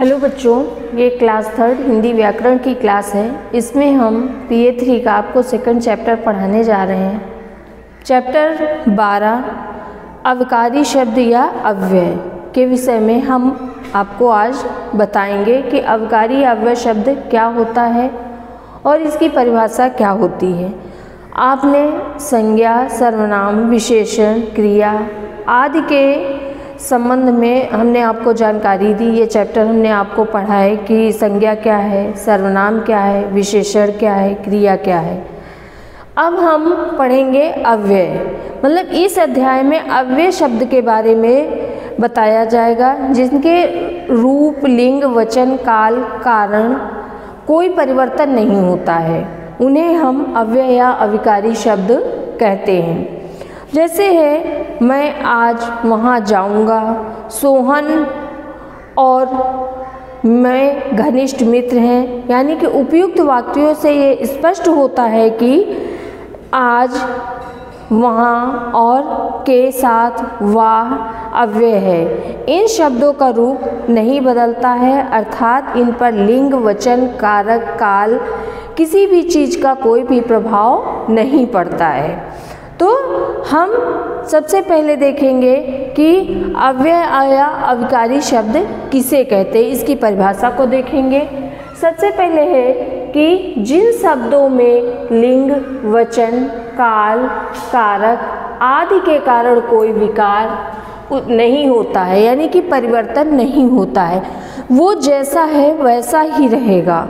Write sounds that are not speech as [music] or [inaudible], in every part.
Hello बच्चों, ये class third Hindi व्याकरण की क्लास है। इसमें हम पी ए थ्री का आपको सेकंड चैप्टर पढ़ाने जा रहे हैं। चैप्टर बारह, अवकारी शब्द या अव्यय के विषय में हम आपको आज बताएँगे कि अवकारी अव्यय शब्द क्या होता है और इसकी परिभाषा क्या होती है। आपने संज्ञा, सर्वनाम, विशेषण, क्रिया आदि के संबंध में हमने आपको जानकारी दी, ये चैप्टर हमने आपको पढ़ा है कि संज्ञा क्या है, सर्वनाम क्या है, विशेषण क्या है, क्रिया क्या है। अब हम पढ़ेंगे अव्यय। मतलब इस अध्याय में अव्यय शब्द के बारे में बताया जाएगा, जिनके रूप, लिंग, वचन, काल, कारण कोई परिवर्तन नहीं होता है। उन्हें हम अव्यय या अविकारी शब्द कहते हैं। जैसे है मैं आज वहाँ जाऊँगा। सोहन और मैं घनिष्ठ मित्र हैं। यानी कि उपयुक्त वाक्यों से ये स्पष्ट होता है कि आज वहाँ और के साथ वाह अव्यय है। इन शब्दों का रूप नहीं बदलता है, अर्थात इन पर लिंग, वचन, कारक, काल किसी भी चीज़ का कोई भी प्रभाव नहीं पड़ता है। तो हम सबसे पहले देखेंगे कि अव्यय या अविकारी शब्द किसे कहते हैं, इसकी परिभाषा को देखेंगे। सबसे पहले है कि जिन शब्दों में लिंग, वचन, काल, कारक आदि के कारण कोई विकार नहीं होता है, यानी कि परिवर्तन नहीं होता है, वो जैसा है वैसा ही रहेगा।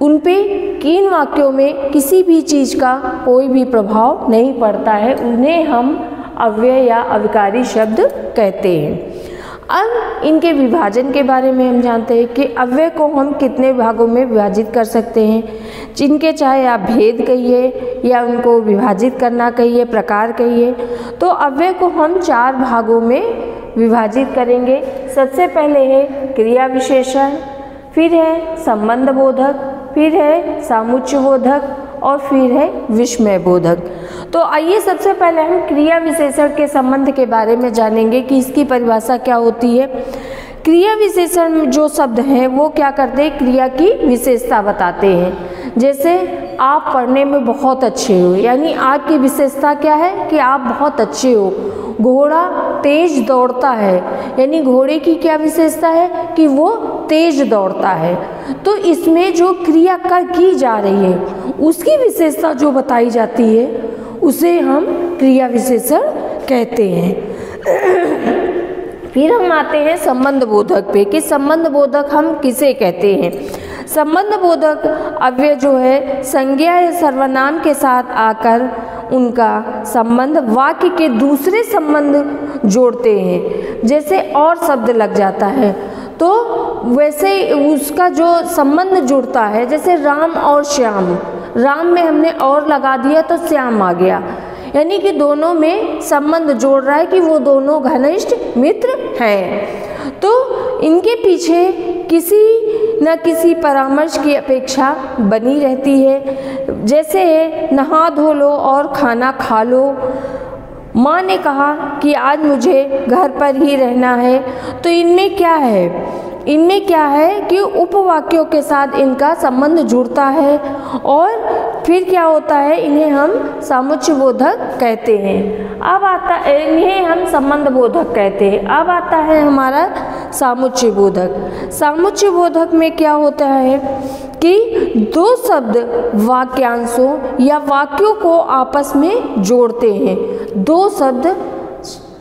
उन पे किन वाक्यों में किसी भी चीज़ का कोई भी प्रभाव नहीं पड़ता है, उन्हें हम अव्यय या अविकारी शब्द कहते हैं। अब इनके विभाजन के बारे में हम जानते हैं कि अव्यय को हम कितने भागों में विभाजित कर सकते हैं। जिनके चाहे आप भेद कहिए या उनको विभाजित करना कहिए, प्रकार कहिए तो अव्यय को हम चार भागों में विभाजित करेंगे। सबसे पहले है क्रिया विशेषण फिर है संबंध बोधक फिर है सामुच्य बोधक और फिर है विस्मय बोधक तो आइए सबसे पहले हम क्रिया विशेषण के संबंध के बारे में जानेंगे कि इसकी परिभाषा क्या होती है। क्रिया विशेषण जो शब्द हैं, वो क्या करते हैं? क्रिया की विशेषता बताते हैं। जैसे, आप पढ़ने में बहुत अच्छे हो, यानी आपकी विशेषता क्या है कि आप बहुत अच्छे हो। घोड़ा तेज दौड़ता है, यानी घोड़े की क्या विशेषता है कि वो तेज दौड़ता है। तो इसमें जो क्रिया कर की जा रही है, उसकी विशेषता जो बताई जाती है, उसे हम क्रिया विशेषण कहते हैं। फिर हम आते हैं संबंध बोधक पे, कि संबंध बोधक हम किसे कहते हैं? संबंध बोधक अव्यय जो है, संज्ञा या सर्वनाम के साथ आकर उनका संबंध वाक्य के दूसरे संबंध जोड़ते हैं। जैसे और शब्द लग जाता है तो वैसे उसका जो संबंध जुड़ता है, जैसे राम और श्याम। राम में हमने और लगा दिया तो श्याम आ गया। यानी कि दोनों में संबंध जोड़ रहा है कि वो दोनों घनिष्ठ मित्र हैं। तो इनके पीछे किसी न किसी परामर्श की अपेक्षा बनी रहती है। जैसे नहा धो लो और खाना खा लो। माँ ने कहा कि आज मुझे घर पर ही रहना है। तो इनमें क्या है? इनमें क्या है कि उपवाक्यों के साथ इनका संबंध जुड़ता है और फिर क्या होता है, इन्हें हम सामुच्य बोधक कहते हैं। अब आता इन्हें हम संबंध बोधक कहते हैं। अब आता है हमारा सामुच्य बोधक सामुच्य बोधक में क्या होता है कि दो शब्द वाक्यांशों या वाक्यों को आपस में जोड़ते हैं। दो शब्द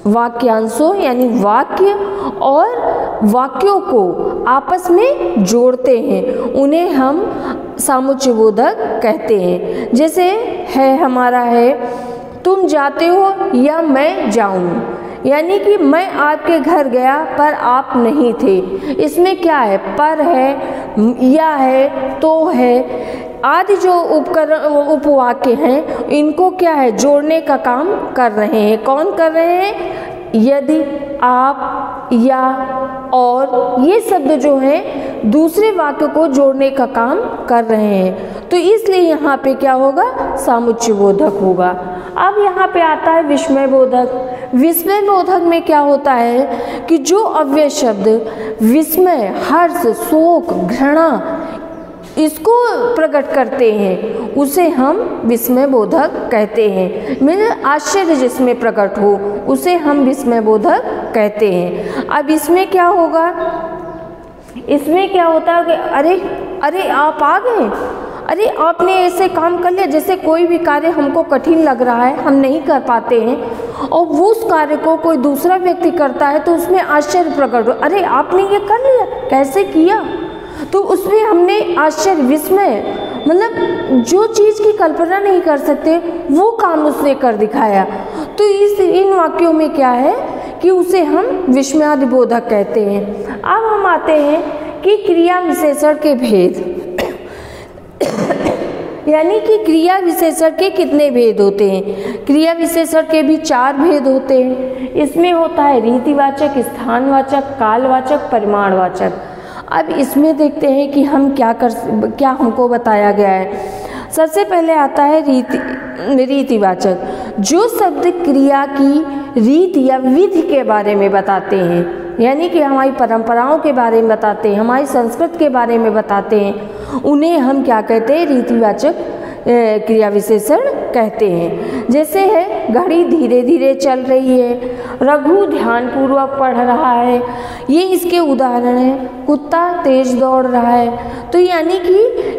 वाक्यांशों यानी वाक्य और वाक्यों को आपस में जोड़ते हैं। उन्हें हम सामुच्य बोधक कहते हैं। जैसे, है हमारा है, तुम जाते हो या मैं जाऊँ? यानी कि, मैं आपके घर गया, पर आप नहीं थे। इसमें क्या है? पर है, या है तो है। आदि जो उपकरण उपवाक्य हैं, इनको क्या है? जोड़ने का काम कर रहे हैं। कौन कर रहे हैं? यदि आप, या, और, ये शब्द जो हैं, दूसरे वाक्य को जोड़ने का काम कर रहे हैं। तो इसलिए यहाँ पे क्या होगा? सामुच्य बोधक होगा। अब यहाँ पे आता है विस्मय बोधक विस्मय बोधक में क्या होता है कि जो अव्यय शब्द, विस्मय, हर्ष, शोक, घृणा इसको प्रकट करते हैं, उसे हम विस्मय बोधक कहते हैं। मेरे आश्चर्य जिसमें प्रकट हो, उसे हम विस्मय बोधक कहते हैं। अब इसमें क्या होगा? इसमें क्या होता है कि अरे अरे आप आ गए। अरे आपने ऐसे काम कर लिया जैसे कोई भी कार्य हमको कठिन लग रहा है, हम नहीं कर पाते हैं। और वो उस कार्य को कोई दूसरा व्यक्ति करता है तो उसमें आश्चर्य प्रकट हो। अरे आपने ये कर लिया, कैसे किया? तो उसमें हमने आश्चर्य, विस्मय मतलब जो चीज़ की कल्पना नहीं कर सकते, वो काम उसने कर दिखाया। तो इस, इन वाक्यों में क्या है कि उसे हम विस्मयादिबोधक कहते हैं। अब हम आते हैं कि क्रिया विशेषण के भेद। [coughs] यानी कि क्रिया विशेषण के कितने भेद होते हैं? क्रिया विशेषण के भी चार भेद होते हैं। इसमें होता है रीतिवाचक, स्थानवाचक, कालवाचक, परिमाणवाचक। अब इसमें देखते हैं कि हम क्या कर, क्या हमको बताया गया है। सबसे पहले आता है रीति, रीतिवाचक। जो शब्द क्रिया की रीति या विधि के बारे में बताते हैं, यानी कि हमारी परंपराओं के बारे में बताते हैं, हमारी संस्कृत के बारे में बताते हैं, उन्हें हम क्या कहते हैं? रीतिवाचक क्रिया विशेषण कहते हैं। जैसे है, घड़ी धीरे धीरे चल रही है। रघु ध्यानपूर्वक पढ़ रहा है। ये इसके उदाहरण हैं। कुत्ता तेज दौड़ रहा है। तो यानी कि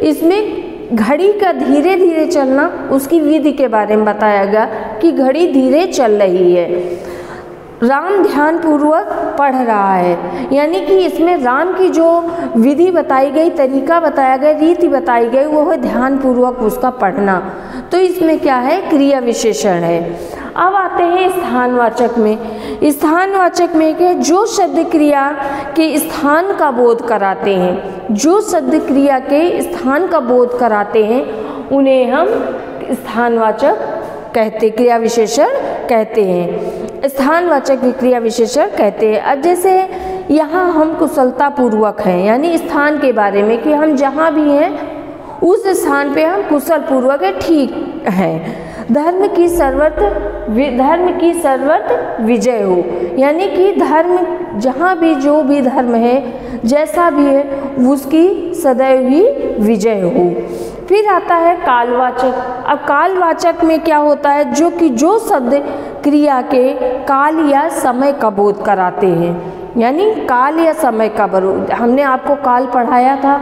इसमें घड़ी का धीरे धीरे चलना, उसकी विधि के बारे में बताया गया कि घड़ी धीरे चल रही है। राम ध्यान पूर्वक पढ़ रहा है। यानी कि इसमें राम की जो विधि बताई गई, तरीका बताया गया, रीति बताई गई, वो है ध्यान पूर्वक उसका पढ़ना। तो इसमें क्या है? क्रिया विशेषण है। अब आते हैं स्थानवाचक में। स्थानवाचक में के जो शब्द क्रिया के स्थान का बोध कराते हैं, जो शब्द क्रिया के स्थान का बोध कराते हैं, उन्हें हम स्थानवाचक कहते, क्रिया विशेषण कहते हैं। स्थानवाचक क्रिया विशेषण कहते हैं। अब जैसे यहाँ हम कुशलता पूर्वक हैं, यानी स्थान के बारे में कि हम जहाँ भी हैं, उस स्थान पे हम कुशल पूर्वक है, ठीक हैं। धर्म की सर्वत धर्म की सर्वत विजय हो। यानी कि धर्म जहाँ भी, जो भी धर्म है, जैसा भी है, उसकी सदैव ही विजय हो। फिर आता है कालवाचक। अब कालवाचक में क्या होता है? जो कि जो शब्द क्रिया के काल या समय का बोध कराते हैं। यानी काल या समय का बरोध हमने आपको काल पढ़ाया था।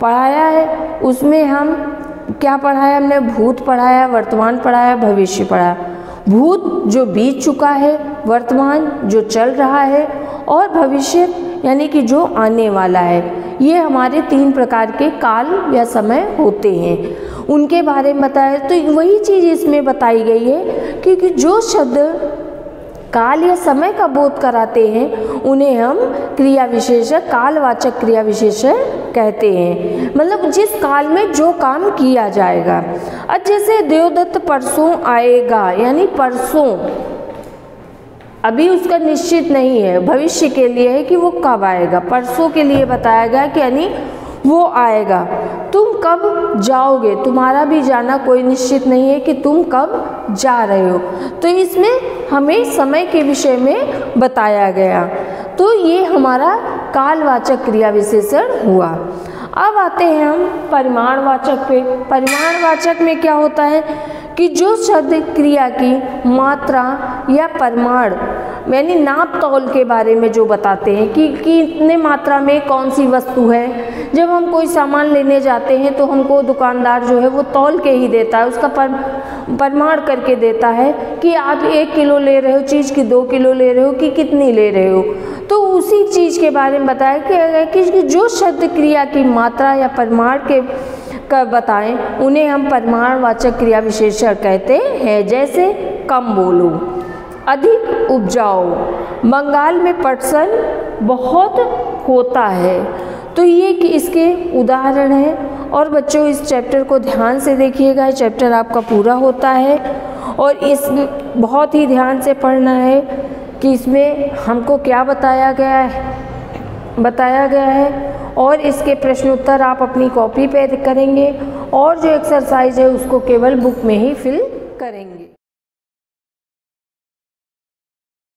पढ़ाया है, उसमें हम क्या पढ़ाया? हमने भूत पढ़ाया, वर्तमान पढ़ाया, भविष्य पढ़ाया। भूत जो बीत चुका है, वर्तमान जो चल रहा है और भविष्य यानी कि जो आने वाला है। ये हमारे तीन प्रकार के काल या समय होते हैं। उनके बारे में बताया तो वही चीज़ इसमें बताई गई है क्योंकि जो शब्द काल या समय का बोध कराते हैं, उन्हें हम क्रिया विशेषण कालवाचक क्रिया विशेषण कहते हैं। मतलब जिस काल में जो काम किया जाएगा। अब जैसे देवदत्त परसों आएगा, यानी परसों अभी उसका निश्चित नहीं है। भविष्य के लिए है कि वो कब आएगा। परसों के लिए बताया गया कि यानी वो आएगा। तुम कब जाओगे? तुम्हारा भी जाना कोई निश्चित नहीं है कि तुम कब जा रहे हो। तो इसमें हमें समय के विषय में बताया गया। तो ये हमारा कालवाचक क्रिया विशेषण हुआ। अब आते हैं हम परिमाणवाचक पे। परिमाणवाचक में क्या होता है? कि जो शब्द क्रिया की मात्रा या परिमाण यानी नाप तौल के बारे में जो बताते हैं कि कितने मात्रा में कौन सी वस्तु है जब हम कोई सामान लेने जाते हैं तो हमको दुकानदार जो है वो तौल के ही देता है उसका पर परिमाण करके देता है कि आप एक किलो ले रहे हो चीज़ की दो किलो ले रहे हो कि कितनी ले रहे हो। तो उसी चीज़ के बारे में बताया कि, कि जो शब्द क्रिया की मात्रा या परिमाण के कर बताएँ, उन्हें हम परिमाणवाचक क्रिया विशेषण कहते हैं, जैसे कम बोलो, अधिक उपजाओ। बंगाल में पटसन बहुत होता है। तो ये कि इसके उदाहरण हैं, और बच्चों, इस चैप्टर को ध्यान से देखिएगा चैप्टर आपका पूरा होता है। और इस बहुत ही ध्यान से पढ़ना है कि इसमें हमको क्या बताया गया है? बताया गया है और इसके प्रश्न उत्तर आप अपनी कॉपी पे करेंगे और जो एक्सरसाइज है उसको केवल बुक में ही फिल करेंगे।